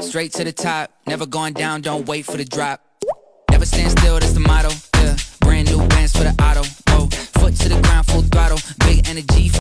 Straight to the top, never going down, don't wait for the drop. Never stand still, that's the motto. Yeah. Brand new bands for the auto. Oh, Foot to the ground, full throttle. Big energy.